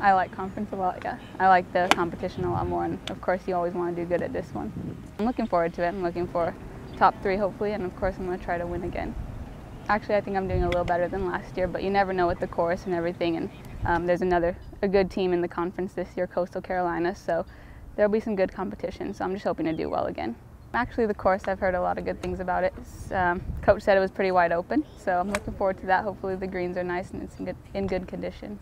I like conference a lot, yeah. I like the competition a lot more, and of course you always want to do good at this one. I'm looking forward to it. I'm looking for top three hopefully, and of course I'm going to try to win again. Actually, I think I'm doing a little better than last year, but you never know with the course and everything, and um, there's another, a good team in the conference this year, Coastal Carolina, so there'll be some good competition, so I'm just hoping to do well again. Actually, the course, I've heard a lot of good things about it. Um, coach said it was pretty wide open, so I'm looking forward to that. Hopefully the greens are nice and it's in good, in good condition.